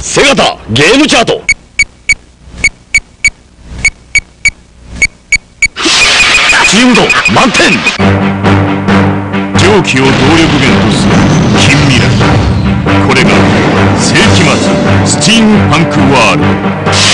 セガタゲームチャート。チーム度満点。蒸気を動力源とする近未来。これが世紀末スチームパンクワールド。